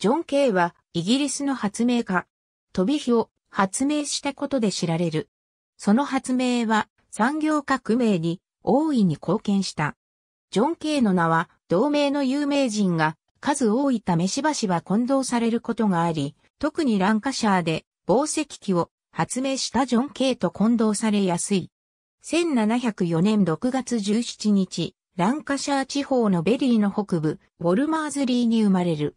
ジョン・ケイはイギリスの発明家、飛び杼を発明したことで知られる。その発明は産業革命に大いに貢献した。ジョン・ケイの名は同名の有名人が数多いためしばしば混同されることがあり、特にランカシャーで紡績機を発明したジョン・ケイと混同されやすい。1704年6月17日、ランカシャー地方のベリーの北部、ウォルマーズリーに生まれる。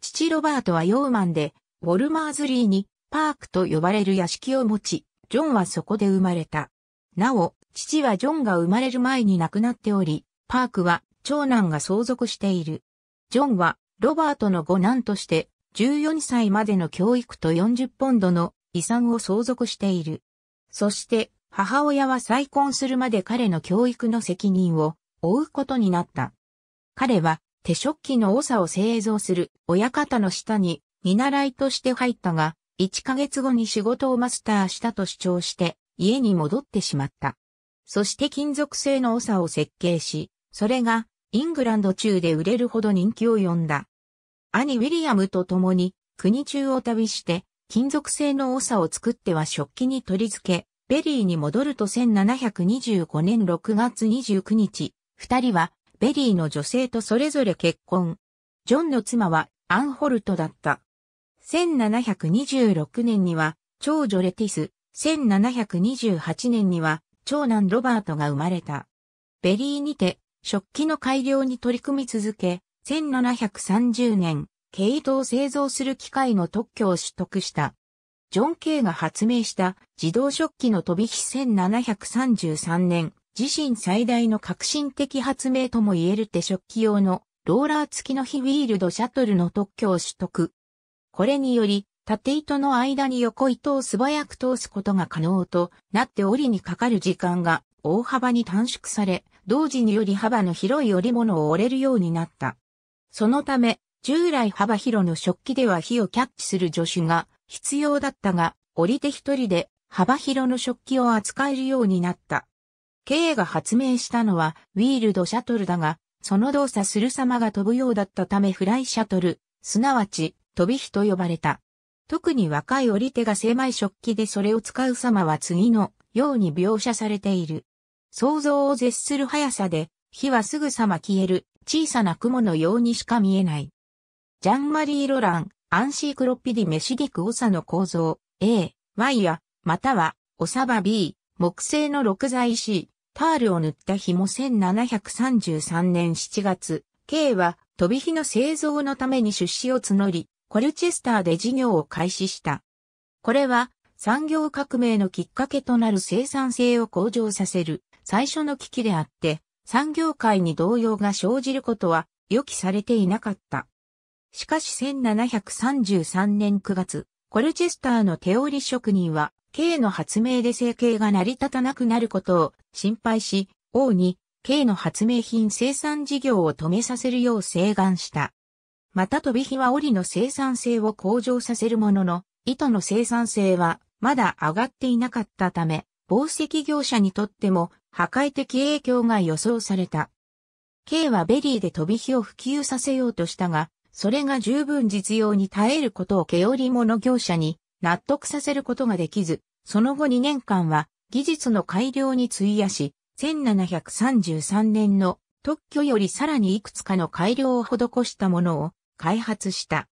父ロバートはヨーマンで、ウォルマーズリーにパークと呼ばれる屋敷を持ち、ジョンはそこで生まれた。なお、父はジョンが生まれる前に亡くなっており、パークは長男が相続している。ジョンはロバートの五男として14歳までの教育と40ポンドの遺産を相続している。そして母親は再婚するまで彼の教育の責任を負うことになった。彼は手織機の筬を製造する親方の下に見習いとして入ったが、1ヶ月後に仕事をマスターしたと主張して家に戻ってしまった。そして金属製の筬を設計し、それがイングランド中で売れるほど人気を呼んだ。兄ウィリアムと共に国中を旅して金属製の筬を作っては織機に取り付け、ベリーに戻ると1725年6月29日、二人はベリーの女性とそれぞれ結婚。ジョンの妻はアンホルトだった。1726年には長女レティス、1728年には長男ロバートが生まれた。ベリーにて織機の改良に取り組み続け、1730年、毛糸を製造する機械の特許を取得した。ジョン・ケイが発明した自動織機の飛び杼1733年、自身最大の革新的発明とも言える手食器用のローラー付きの非ウィールドシャトルの特許を取得。これにより、縦糸の間に横糸を素早く通すことが可能となって折りにかかる時間が大幅に短縮され、同時により幅の広い織物を折れるようになった。そのため、従来幅広の食器では火をキャッチする助手が必要だったが、折り手一人で幅広の食器を扱えるようになった。K が発明したのはウィールドシャトルだが、その動作する様が飛ぶようだったためフライシャトル、すなわち飛び火と呼ばれた。特に若い折り手が狭い食器でそれを使う様は次のように描写されている。想像を絶する速さで、火はすぐさま消える小さな雲のようにしか見えない。ジャンマリー・ロラン、アンシークロピディメシディクオサの構造 A、Y や、または、オサバ B、木製の六材 C、タールを塗った紐1733年7月、K は飛び火の製造のために出資を募り、コルチェスターで事業を開始した。これは産業革命のきっかけとなる生産性を向上させる最初の危機であって、産業界に動揺が生じることは予期されていなかった。しかし1733年9月、コルチェスターの手織り職人は、K の発明で生計が成り立たなくなることを心配し、王に K の発明品生産事業を止めさせるよう請願した。また飛び杼は織の生産性を向上させるものの、糸の生産性はまだ上がっていなかったため、紡績業者にとっても破壊的影響が予想された。K はベリーで飛び火を普及させようとしたが、それが十分実用に耐えることを毛織物業者に納得させることができず、その後2年間は技術の改良に費やし、1733年の特許よりさらにいくつかの改良を施したものを開発した。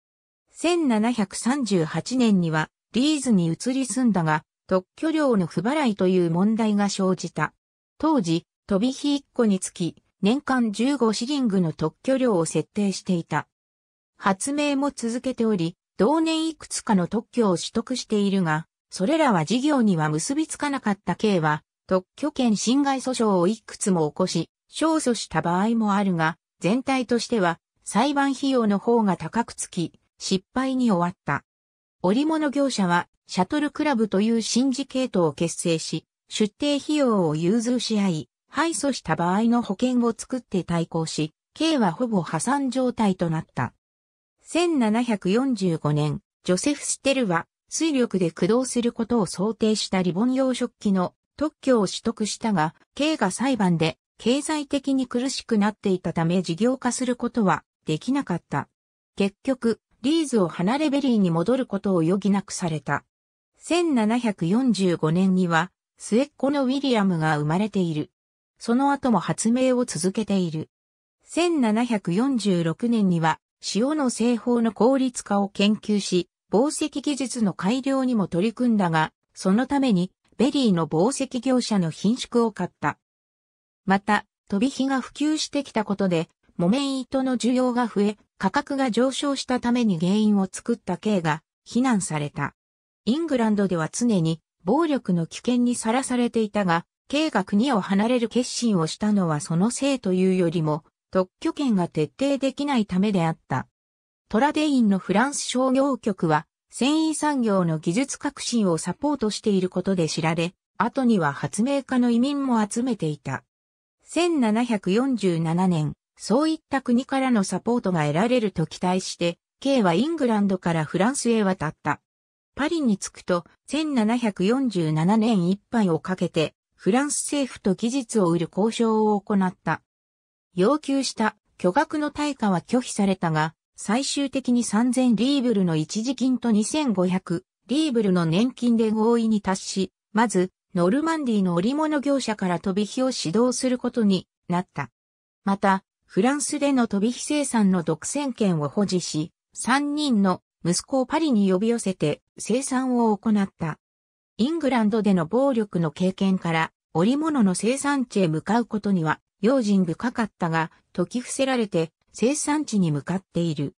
1738年にはリーズに移り住んだが、特許料の不払いという問題が生じた。当時、飛び火1個につき年間15シリングの特許料を設定していた。発明も続けており、同年いくつかの特許を取得しているが、それらは事業には結びつかなかった K は、特許権侵害訴訟をいくつも起こし、勝訴した場合もあるが、全体としては、裁判費用の方が高くつき、失敗に終わった。織物業者は、シャトルクラブというシンジケートを結成し、出廷費用を融通し合い、敗訴した場合の保険を作って対抗し、K はほぼ破産状態となった。1745年、ジョセフ・ステルは水力で駆動することを想定したリボン用食器の特許を取得したが、K が裁判で経済的に苦しくなっていたため事業化することはできなかった。結局、リーズを離れベリーに戻ることを余儀なくされた。1745年には、末っ子のウィリアムが生まれている。その後も発明を続けている。1746年には、塩の製法の効率化を研究し、紡績技術の改良にも取り組んだが、そのために、ベリーの紡績業者の顰蹙を買った。また、飛び杼が普及してきたことで、木綿糸の需要が増え、価格が上昇したために原因を作った K が非難された。イングランドでは常に暴力の危険にさらされていたが、K が国を離れる決心をしたのはそのせいというよりも、特許権が徹底できないためであった。トラデインのフランス商業局は、繊維産業の技術革新をサポートしていることで知られ、後には発明家の移民も集めていた。1747年、そういった国からのサポートが得られると期待して、K はイングランドからフランスへ渡った。パリに着くと、1747年一杯をかけて、フランス政府と技術を売る交渉を行った。要求した巨額の対価は拒否されたが、最終的に3000リーブルの一時金と2500リーブルの年金で合意に達し、まず、ノルマンディの織物業者から飛び火を指導することになった。また、フランスでの飛び火生産の独占権を保持し、3人の息子をパリに呼び寄せて生産を行った。イングランドでの暴力の経験から織物の生産地へ向かうことには用心深かったが、解き伏せられて生産地に向かっている。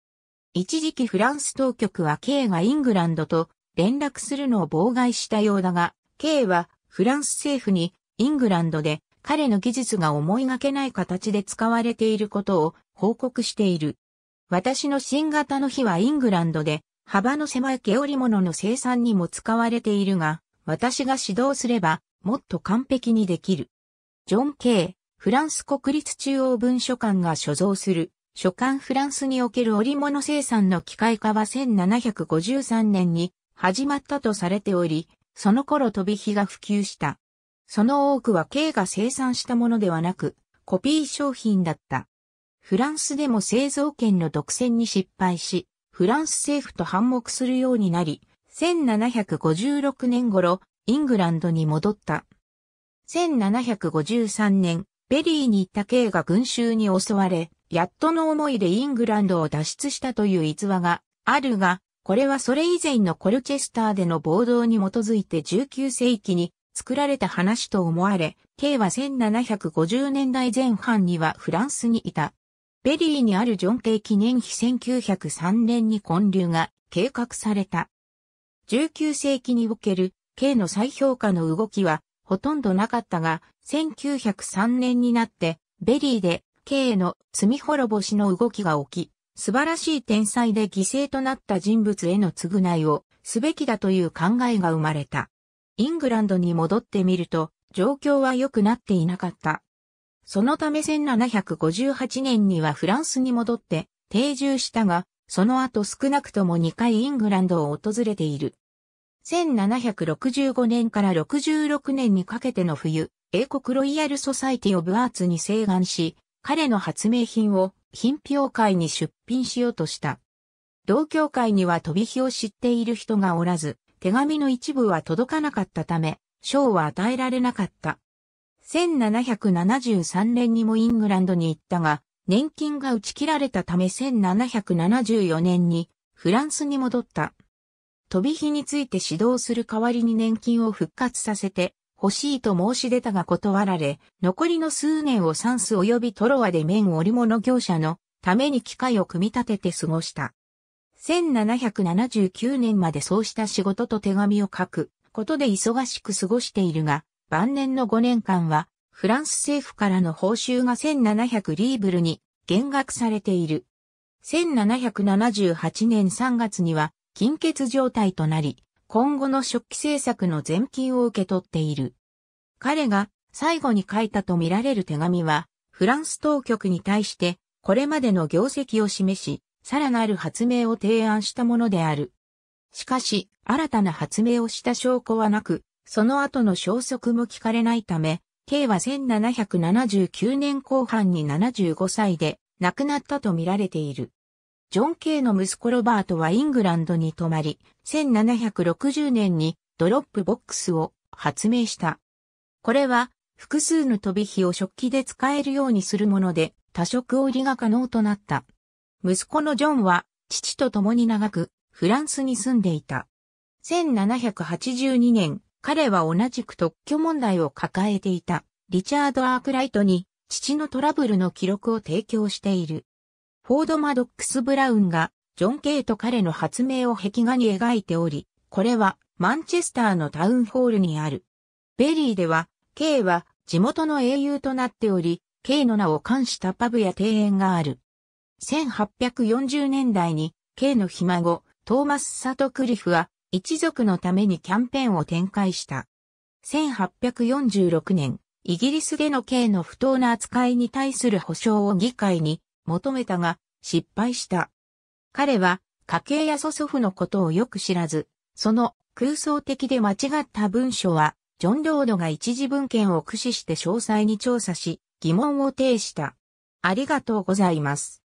一時期フランス当局は K がイングランドと連絡するのを妨害したようだが、K はフランス政府にイングランドで彼の技術が思いがけない形で使われていることを報告している。私の新型の火はイングランドで幅の狭い毛織物の生産にも使われているが、私が指導すればもっと完璧にできる。ジョン・ケイ、フランス国立中央文書館が所蔵する書館フランスにおける織物生産の機械化は1753年に始まったとされており、その頃飛び火が普及した。その多くは K が生産したものではなく、コピー商品だった。フランスでも製造権の独占に失敗し、フランス政府と反目するようになり、1756年頃、イングランドに戻った。1753年、ベリーに行った K が群衆に襲われ、やっとの思いでイングランドを脱出したという逸話があるが、これはそれ以前のコルチェスターでの暴動に基づいて19世紀に作られた話と思われ、K は1750年代前半にはフランスにいた。ベリーにあるジョン・ケイ記念碑1903年に建立が計画された。19世紀における K の再評価の動きはほとんどなかったが、1903年になってベリーで K の罪滅ぼしの動きが起き、素晴らしい天才で犠牲となった人物への償いをすべきだという考えが生まれた。イングランドに戻ってみると、状況は良くなっていなかった。そのため1758年にはフランスに戻って定住したが、その後少なくとも2回イングランドを訪れている。1765年から66年にかけての冬、英国ロイヤルソサイティオブアーツに請願し、彼の発明品を品評会に出品しようとした。同協会には飛び火を知っている人がおらず、手紙の一部は届かなかったため、賞は与えられなかった。1773年にもイングランドに行ったが、年金が打ち切られたため1774年にフランスに戻った。飛び火について指導する代わりに年金を復活させて欲しいと申し出たが断られ、残りの数年をサンス及びトロワで綿織物業者のために機械を組み立てて過ごした。1779年までそうした仕事と手紙を書くことで忙しく過ごしているが、晩年の5年間は、フランス政府からの報酬が1700リーブルに減額されている。1778年3月には、金欠状態となり、今後の食器政策の全金を受け取っている。彼が最後に書いたとみられる手紙は、フランス当局に対して、これまでの業績を示し、さらなる発明を提案したものである。しかし、新たな発明をした証拠はなく、その後の消息も聞かれないため、K は1779年後半に75歳で亡くなったとみられている。ジョン・ケイの息子ロバートはイングランドに留まり、1760年にドロップボックスを発明した。これは複数の飛び杼を織機で使えるようにするもので多色織りが可能となった。息子のジョンは父と共に長くフランスに住んでいた。1782年、彼は同じく特許問題を抱えていたリチャード・アークライトに父のトラブルの記録を提供している。フォード・マドックス・ブラウンがジョン・ケイと彼の発明を壁画に描いており、これはマンチェスターのタウンホールにある。ベリーでは、K は地元の英雄となっており、K の名を冠したパブや庭園がある。1840年代に K のひ孫、トーマス・サトクリフは一族のためにキャンペーンを展開した。1846年、イギリスでの K の不当な扱いに対する補償を議会に求めたが失敗した。彼は家計や祖祖父のことをよく知らず、その空想的で間違った文書は、ジョン・ロードが一時文献を駆使して詳細に調査し、疑問を呈した。ありがとうございます。